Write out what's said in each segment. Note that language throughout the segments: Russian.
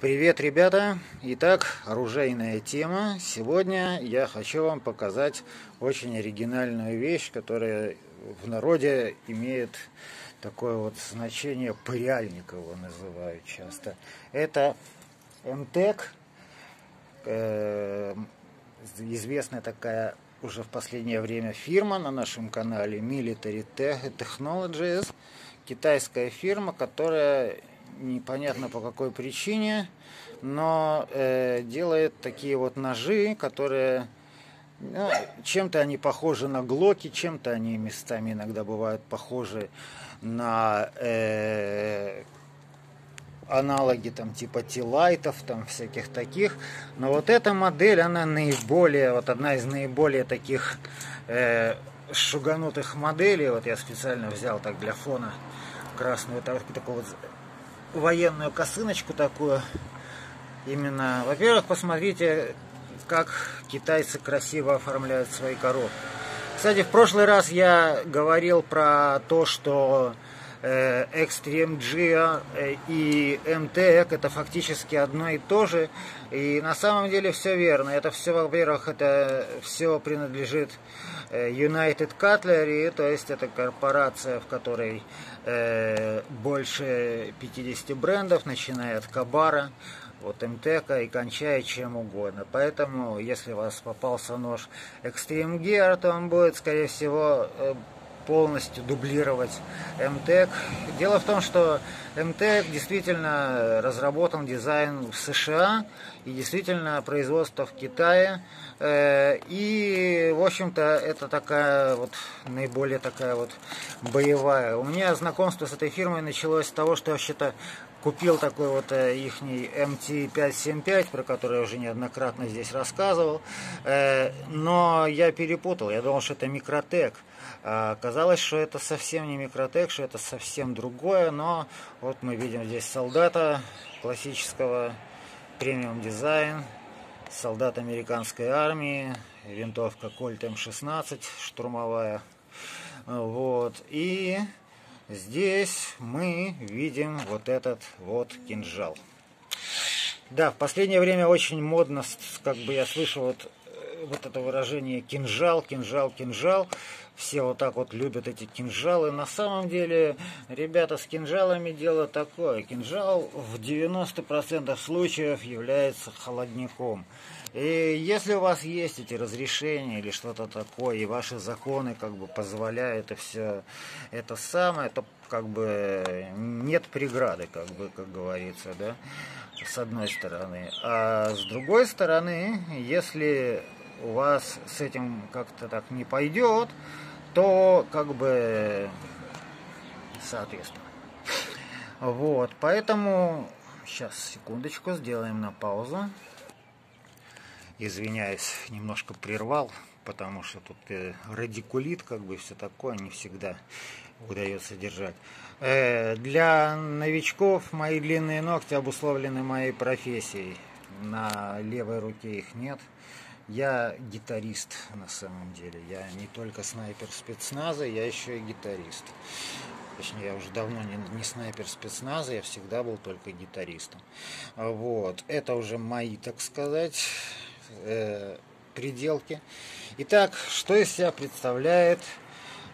Привет, ребята! Итак, оружейная тема. Сегодня я хочу вам показать очень оригинальную вещь, которая в народе имеет такое вот значение пыряльник его называют часто. Это МТЭК, э, известная такая уже в последнее время фирма на нашем канале Military Technologies, китайская фирма, которая непонятно по какой причине, но э, делает такие вот ножи, которые ну, чем-то они похожи на глоки, чем-то они местами иногда бывают похожи на э, аналоги там типа тилайтов, там всяких таких. Но вот эта модель, она наиболее, вот одна из наиболее таких э, шуганутых моделей. Вот я специально взял так для фона красную такую вот военную косыночку такую. Именно, во-первых, посмотрите, как китайцы красиво оформляют свои коробки. Кстати, в прошлый раз я говорил про то, что Extreme G э, и MTEC это фактически одно и то же. И на самом деле все верно. Это все, во-первых, это все принадлежит э, United Cutlery, то есть это корпорация, в которой э, больше 50 брендов, начиная от Кабара, от МТК и кончая чем угодно. Поэтому, если у вас попался нож Extreme Gear, то он будет, скорее всего, э, полностью дублировать МТЭК. Дело в том, что МТЭК действительно разработан дизайн в США и действительно производство в Китае. Э, и, в общем-то, это такая вот наиболее такая вот боевая. У меня знакомство с этой фирмой началось с того, что я вообще-то купил такой вот э, ихний MT575, про который я уже неоднократно здесь рассказывал. Э, но я перепутал, я думал, что это микротек. А оказалось, что это совсем не микротек, что это совсем другое, но вот мы видим здесь солдата классического премиум дизайн, солдат американской армии, винтовка Colt M16 штурмовая. Вот. И здесь мы видим вот этот вот кинжал. Да, в последнее время очень модно, как бы я слышал вот, э, вот это выражение кинжал, кинжал, кинжал все вот так вот любят эти кинжалы. На самом деле, ребята, с кинжалами дело такое. Кинжал в 90% случаев является холодником. И если у вас есть эти разрешения или что-то такое, и ваши законы как бы позволяют это все это самое, то как бы нет преграды, как бы, как говорится, да, с одной стороны. А с другой стороны, если у вас с этим как-то так не пойдет, то как бы соответственно. Вот, поэтому сейчас секундочку сделаем на паузу. Извиняюсь, немножко прервал, потому что тут э, радикулит, как бы все такое, не всегда удается держать. Э, для новичков мои длинные ногти обусловлены моей профессией. На левой руке их нет. Я гитарист на самом деле. Я не только снайпер спецназа, я еще и гитарист. Точнее, я уже давно не, не снайпер спецназа, я всегда был только гитаристом. Вот. Это уже мои, так сказать, э, приделки. Итак, что из себя представляет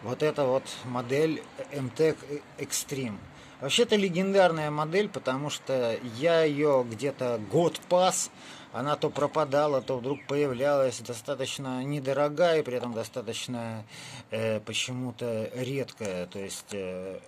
вот эта вот модель MTEC Extreme? Вообще-то легендарная модель, потому что я ее где-то год пас, она то пропадала, то вдруг появлялась, достаточно недорогая, при этом достаточно э, почему-то редкая. То есть, э,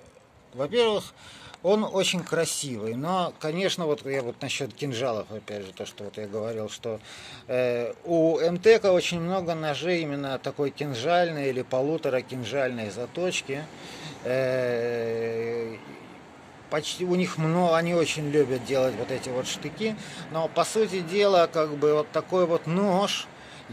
во-первых, он очень красивый, но, конечно, вот я вот насчет кинжалов, опять же, то, что вот я говорил, что э, у МТК очень много ножей именно такой кинжальной или полутора кинжальной заточки. Э, почти у них много, они очень любят делать вот эти вот штыки, но по сути дела, как бы вот такой вот нож,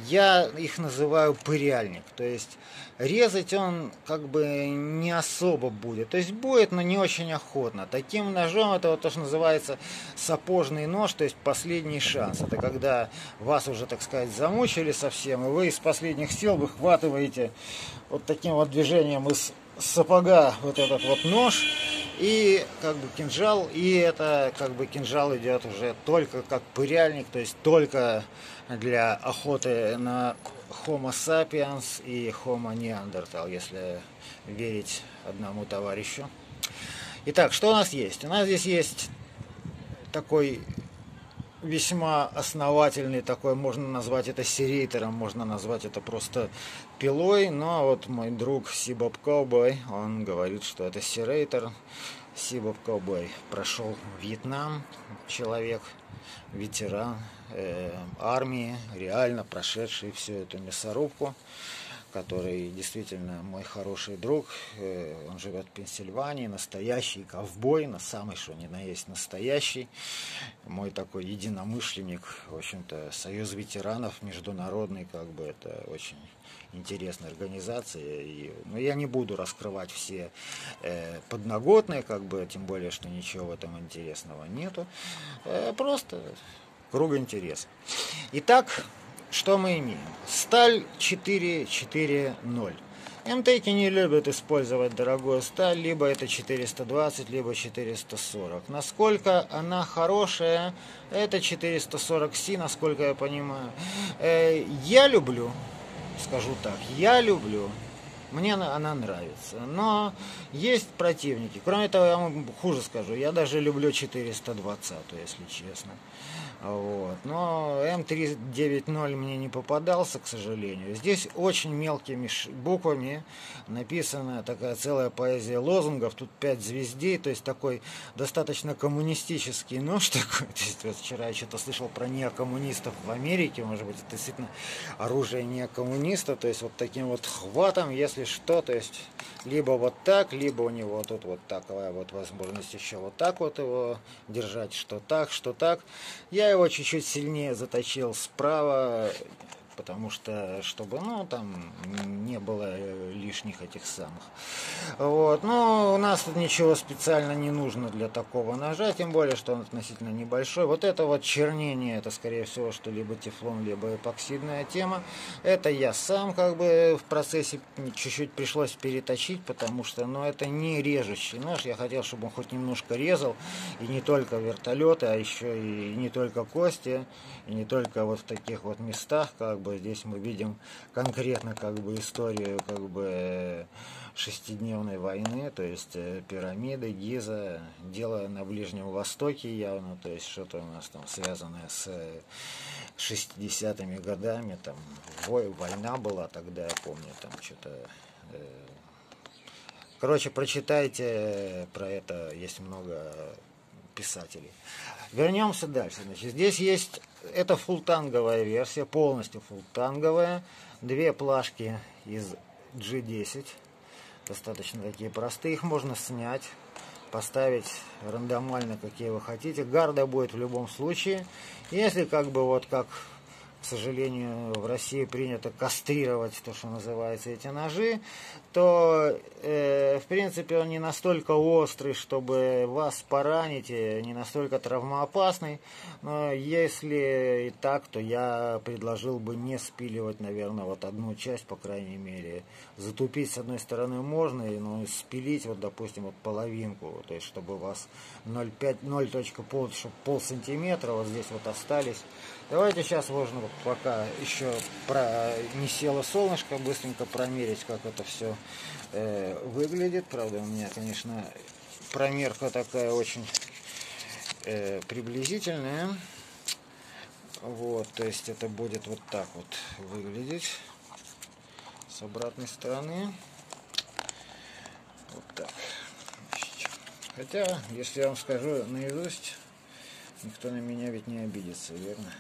я их называю пыряльник, то есть резать он как бы не особо будет, то есть будет, но не очень охотно. Таким ножом это вот то, что называется сапожный нож, то есть последний шанс. Это когда вас уже, так сказать, замучили совсем, и вы из последних сил выхватываете вот таким вот движением из сапога вот этот вот нож и как бы кинжал, и это как бы кинжал идет уже только как пыряльник, то есть только для охоты на Homo sapiens и Homo neanderthal, если верить одному товарищу. Итак, что у нас есть? У нас здесь есть такой весьма основательный такой, можно назвать это серейтором, можно назвать это просто пилой, но вот мой друг Сибоб Ковбой, он говорит, что это серейтор. Сибоб Ковбой прошел Вьетнам, человек, ветеран э, армии, реально прошедший всю эту мясорубку который действительно мой хороший друг. Э, он живет в Пенсильвании, настоящий ковбой, на самый что ни на есть настоящий. Мой такой единомышленник, в общем-то, Союз ветеранов международный, как бы это очень интересная организация. И, ну, я не буду раскрывать все э, подноготные, как бы, тем более, что ничего в этом интересного нету. Э, просто круг интереса. Итак, что мы имеем? Сталь 440. МТК не любят использовать дорогую сталь, либо это 420, либо 440. Насколько она хорошая, это 440С, насколько я понимаю. Э, я люблю, скажу так, я люблю мне она нравится. Но есть противники. Кроме того, я вам хуже скажу, я даже люблю 420, если честно. Вот. Но М390 мне не попадался, к сожалению. Здесь очень мелкими буквами написана такая целая поэзия лозунгов. Тут пять звездей, то есть такой достаточно коммунистический нож такой. То есть, вот вчера я что-то слышал про неокоммунистов в Америке, может быть, это действительно оружие неокоммуниста. То есть вот таким вот хватом, если что, то есть либо вот так, либо у него тут вот такая вот возможность еще вот так вот его держать, что так, что так. Я его чуть-чуть сильнее заточил справа, потому что, чтобы, ну, там не было лишних этих самых. Вот, но у нас тут ничего специально не нужно для такого ножа, тем более, что он относительно небольшой. Вот это вот чернение, это, скорее всего, что либо тефлон, либо эпоксидная тема. Это я сам, как бы, в процессе чуть-чуть пришлось переточить, потому что, ну, это не режущий нож. Я хотел, чтобы он хоть немножко резал, и не только вертолеты, а еще и не только кости, и не только вот в таких вот местах, как бы, бы здесь мы видим конкретно как бы историю как бы шестидневной войны, то есть э, пирамиды, Гиза, дело на Ближнем Востоке явно, то есть что-то у нас там связанное с 60-ми годами, там война была тогда, я помню, там что-то э, Короче, прочитайте про это, есть много писателей. Вернемся дальше. Значит, здесь есть, это фултанговая версия, полностью фултанговая. Две плашки из G10, достаточно такие простые. Их можно снять, поставить рандомально, какие вы хотите. Гарда будет в любом случае. Если как бы вот как сожалению, в России принято кастрировать то, что называется эти ножи, то, э, в принципе, он не настолько острый, чтобы вас поранить, не настолько травмоопасный. Но если и так, то я предложил бы не спиливать, наверное, вот одну часть, по крайней мере. Затупить с одной стороны можно, но спилить, вот, допустим, вот половинку, то есть, чтобы у вас 0,5, 0,5 пол, чтобы пол сантиметра вот здесь вот остались. Давайте сейчас можно пока еще про... не село солнышко, быстренько промерить, как это все э, выглядит. Правда, у меня, конечно, промерка такая очень э, приблизительная. Вот, то есть это будет вот так вот выглядеть с обратной стороны. Вот так. Хотя, если я вам скажу наизусть, никто на меня ведь не обидится, верно?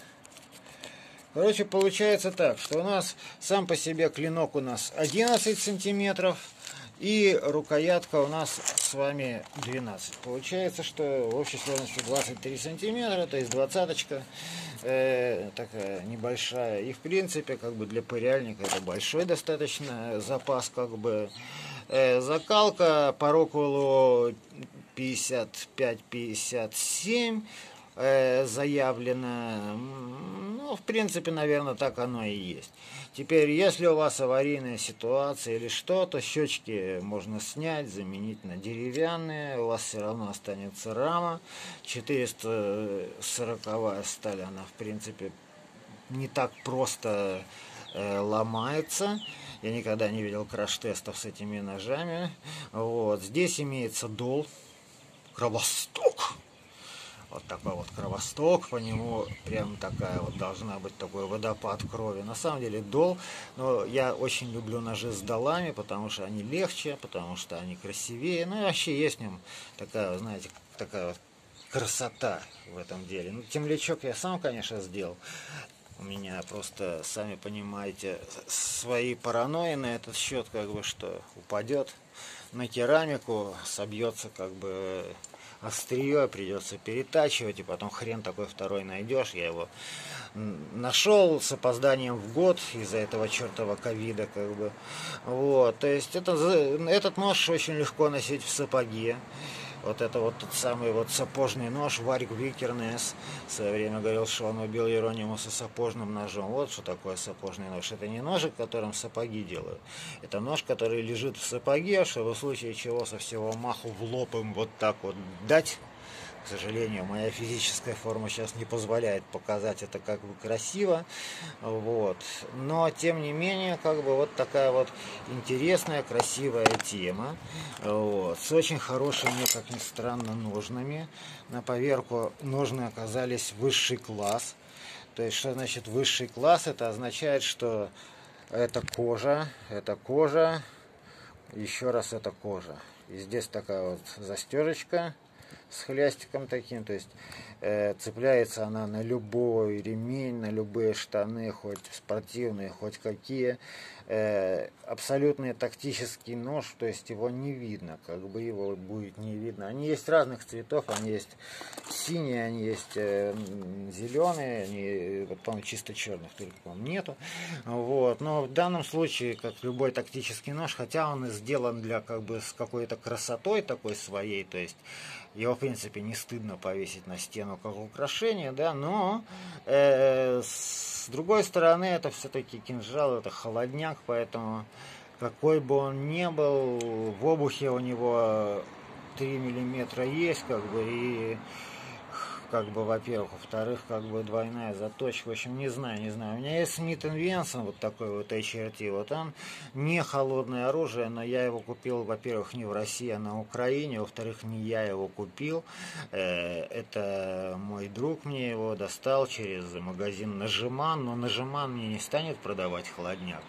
Короче, получается так, что у нас сам по себе клинок у нас 11 сантиметров, и рукоятка у нас с вами 12. Получается, что в общей сложности 23 сантиметра, то есть двадцаточка э, такая небольшая. И в принципе, как бы для пыряльника это большой достаточно запас, как бы. Э, закалка по рокулу 55-57 э, заявлено. Ну, в принципе, наверное, так оно и есть. Теперь, если у вас аварийная ситуация или что-то, щечки можно снять, заменить на деревянные, у вас все равно останется рама. 440 сталь, она, в принципе, не так просто э, ломается. Я никогда не видел краш-тестов с этими ножами. Вот. Здесь имеется дол, кровосток. Вот такой вот кровосток, по нему прям такая вот должна быть такой водопад крови. На самом деле дол, но я очень люблю ножи с долами, потому что они легче, потому что они красивее. Ну и вообще есть в нем такая, знаете, такая вот красота в этом деле. Ну, темлячок я сам, конечно, сделал. У меня просто, сами понимаете, свои паранойи на этот счет, как бы, что упадет на керамику, собьется, как бы, острие, придется перетачивать, и потом хрен такой второй найдешь. Я его нашел с опозданием в год из-за этого чертова ковида, как бы. Вот, то есть это, этот нож очень легко носить в сапоге. Вот это вот тот самый вот сапожный нож Варик Викернес. В свое время говорил, что он убил Еронимуса сапожным ножом. Вот что такое сапожный нож. Это не ножик, которым сапоги делают. Это нож, который лежит в сапоге, чтобы в случае чего со всего маху в лоб им вот так вот дать к сожалению, моя физическая форма сейчас не позволяет показать это как бы красиво. Вот. Но, тем не менее, как бы вот такая вот интересная, красивая тема. Вот. С очень хорошими, как ни странно, ножными. На поверку ножны оказались высший класс. То есть, что значит высший класс? Это означает, что это кожа, это кожа, еще раз это кожа. И здесь такая вот застежечка с хлястиком таким, то есть э, цепляется она на любой ремень, на любые штаны, хоть спортивные, хоть какие. Э, абсолютный тактический нож, то есть его не видно, как бы его будет не видно. Они есть разных цветов, они есть синие, они есть э, зеленые, они, вот, по-моему, чисто черных только, по-моему, нету. Вот. Но в данном случае, как любой тактический нож, хотя он и сделан для как бы с какой-то красотой такой своей, то есть его, в принципе, не стыдно повесить на стену как украшение, да, но э, с другой стороны, это все-таки кинжал, это холодняк, поэтому какой бы он ни был, в обухе у него 3 миллиметра есть, как бы, и как бы, во-первых, во-вторых, как бы двойная заточка, в общем, не знаю, не знаю. У меня есть Смит Венсон, вот такой вот HRT, вот он не холодное оружие, но я его купил, во-первых, не в России, а на Украине, во-вторых, не я его купил, э, это мой друг мне его достал через магазин Нажиман, но Нажиман мне не станет продавать холодняк.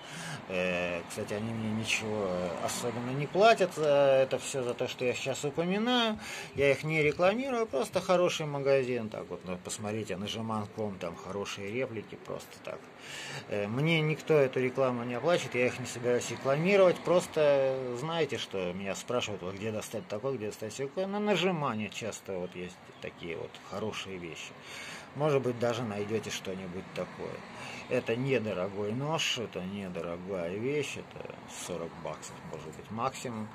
Э, кстати, они мне ничего особенно не платят, это все за то, что я сейчас упоминаю, я их не рекламирую, просто хороший магазин магазин, так вот, ну, посмотрите, нажиман.ком, там хорошие реплики, просто так. Э, мне никто эту рекламу не оплачивает, я их не собираюсь рекламировать, просто знаете, что меня спрашивают, вот где достать такой, где достать такой, на нажимане часто вот есть такие вот хорошие вещи. Может быть, даже найдете что-нибудь такое. Это недорогой нож, это недорогая вещь, это 40 баксов, может быть, максимум.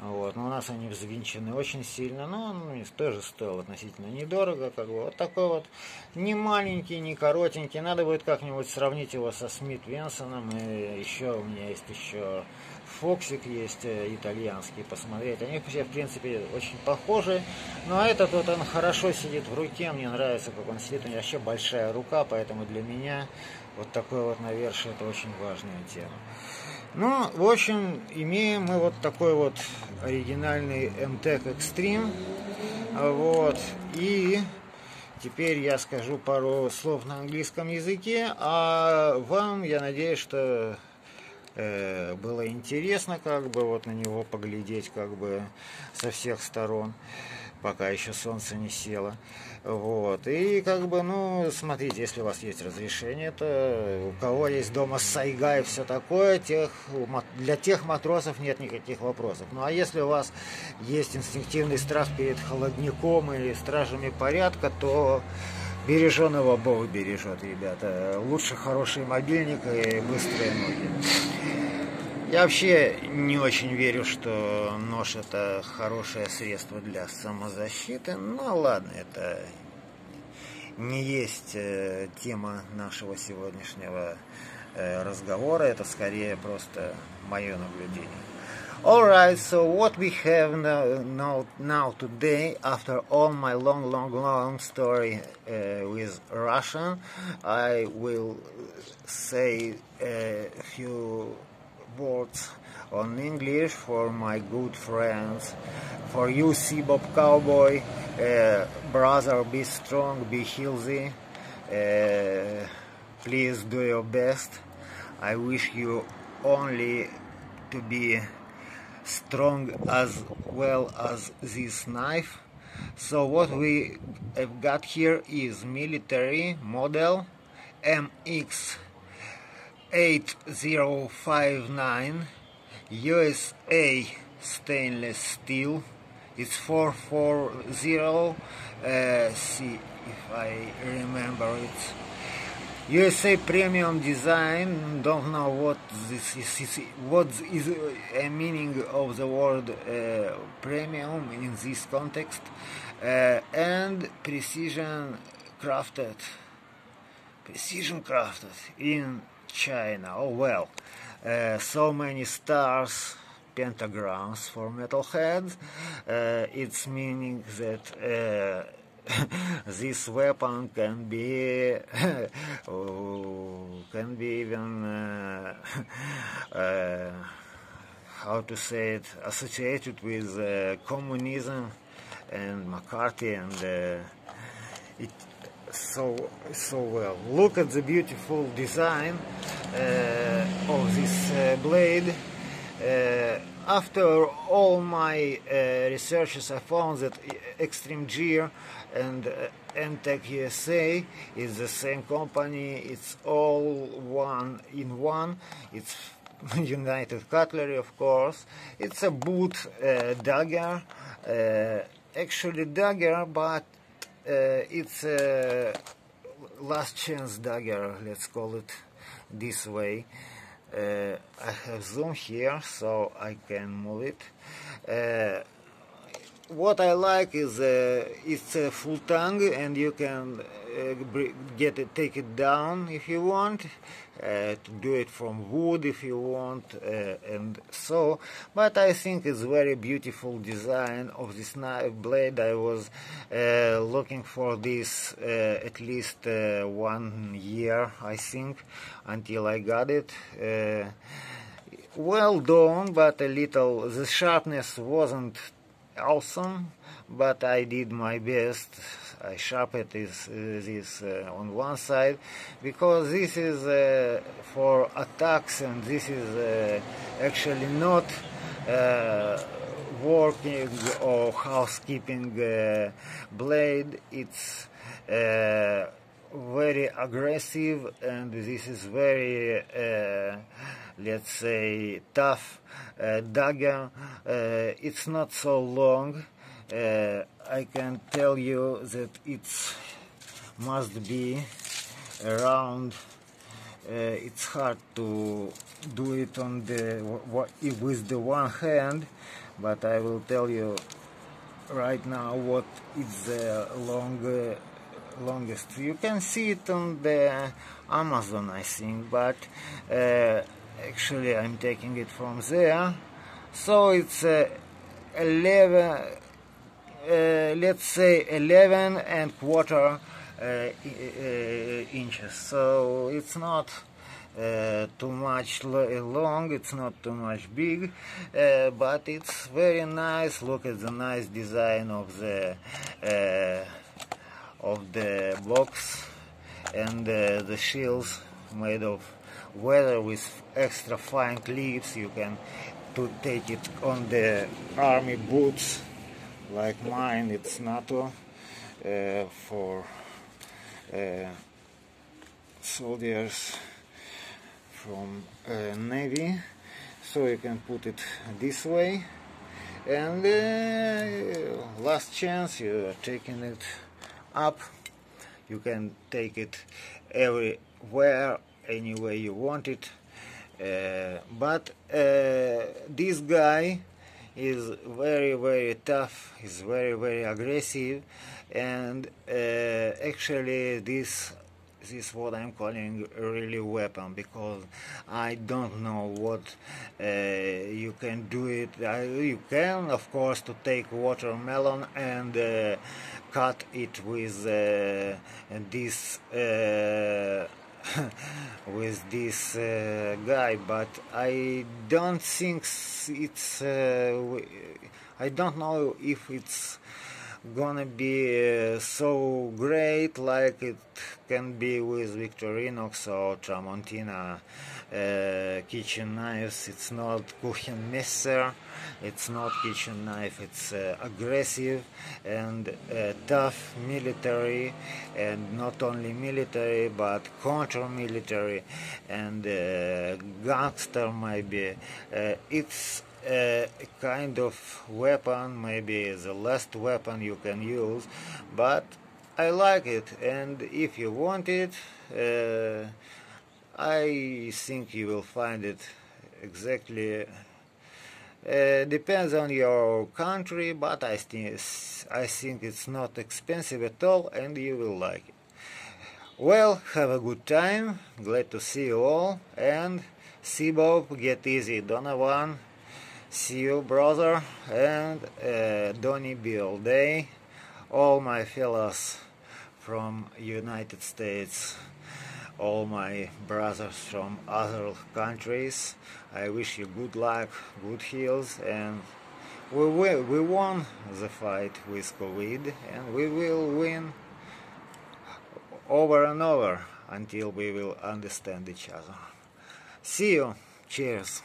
Вот. Но у нас они взвинчены очень сильно, но он тоже стоил относительно недорого. Как бы. Вот такой вот не маленький, не коротенький. Надо будет как-нибудь сравнить его со Смит Венсоном. И еще у меня есть еще Фоксик есть э, итальянский, посмотреть. Они все, в принципе, очень похожи. Но этот вот, он хорошо сидит в руке. Мне нравится, как он сидит. У него вообще большая рука, поэтому для меня вот такой вот навершие, это очень важная тема. Ну, в общем, имеем мы вот такой вот оригинальный MTEC Extreme. Вот. И теперь я скажу пару слов на английском языке, а вам, я надеюсь, что э, было интересно как бы вот на него поглядеть как бы со всех сторон, пока еще солнце не село. Вот. И как бы, ну, смотрите, если у вас есть разрешение, то у кого есть дома сайга и все такое, тех, для тех матросов нет никаких вопросов. Ну а если у вас есть инстинктивный страх перед холодником и стражами порядка, то береженого Бог бережет, ребята. Лучше хороший мобильник и быстрые ноги. Я вообще не очень верю, что нож это хорошее средство для самозащиты. Ну ладно, это не есть э, тема нашего сегодняшнего э, разговора, это скорее просто мое наблюдение. Alright, so what we have now, now, now, today, after all my long, long, long story uh, with Russian, I will say a few words on English for my good friends, for you, Seabob Cowboy, uh, brother, be strong, be healthy, uh, please do your best. I wish you only to be strong as well as this knife. So what we have got here is military model MX 8059 USA stainless steel. It's 440. Uh, see if I remember it. USA Premium Design. Don't know what this is. What is a meaning of the word uh, premium in this context? Uh, and precision crafted. Precision crafted in China. Oh well. Uh, so many stars, pentagrams for metalheads. Uh, it's meaning that uh, this weapon can be can be even uh, uh, how to say it associated with uh, communism and McCarthy and it so so well. Look at the beautiful design uh, of this uh, blade. Uh, after all my researches, I found that Extreme Gear and Entech USA is the same company. It's all one in one. It's United Cutlery, of course. It's a boot uh, dagger, uh, actually dagger, but uh, it's a last chance dagger, let's call it this way. Uh, I have zoom here so I can move it. What I like is uh, it's a full tongue and you can uh, get it, take it down if you want, uh, to do it from wood if you want, uh, and so. But I think it's very beautiful design of this knife blade. I was uh, looking for this uh, at least one year, I think, until I got it well done, but a little the sharpness wasn't awesome, but I did my best. I sharpened this, uh, this uh, on one side because this is uh, for attacks and this is uh, actually not uh, working or housekeeping uh, blade. It's very aggressive and this is very let's say tough uh, dagger. Uh, it's not so long. Uh, I can tell you that it must be around it's hard to do it on the with the one hand but I will tell you right now what is the long longest. You can see it on the Amazon I think but uh, actually I'm taking it from there. So it's uh, 11 uh, let's say 11 and quarter uh, uh inches. So it's not uh, too much long it's not too much big uh, but it's very nice. Look at the nice design of the of the box and the shields made of whether with extra fine clips you can to take it on the army boots like mine. It's NATO uh, for uh, soldiers from uh, Navy. So you can put it this way. And uh, last chance you are taking it up. You can take it everywhere any way you want it. Uh, but uh, this guy is very very tough he's very very aggressive and uh, actually this this is what I'm calling really weapon because I don't know what uh, you can do it. Uh, you can, of course, to take watermelon and uh, cut it with uh, this uh, with this uh, guy, but I don't think it's. I don't know if it's gonna be uh, so great like it can be with Victorinox or Tramontina uh, kitchen knives. It's not Kuchenmesser, it's not kitchen knife, it's uh, aggressive and uh, tough military and not only military but counter-military and uh, gangster maybe. Uh, it's a kind of weapon, maybe the last weapon you can use, but I like it, and if you want it, uh, I think you will find it exactly. Uh, depends on your country, but I think I think it's not expensive at all, and you will like it. Well, have a good time. Glad to see you all, and see Bob. Get easy, Donovan. See you, brother, and uh, Donny Bill Day, all my fellows from United States, all my brothers from other countries. I wish you good luck, good heals, and we will. We won the fight with COVID, and we will win over and over until we will understand each other. See you. Cheers.